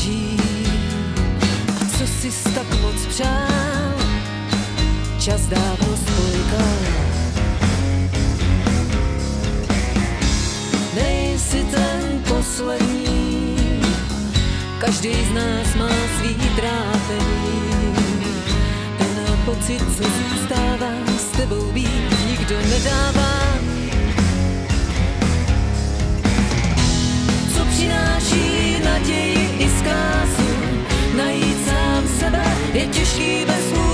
váží. A co si tak moc přál, čas dávno spojkal. Nejsi ten poslední, každý z nás má svý trápení. Ten pocit, co zůstává s tebou být, nikdo nedává. jeśli bez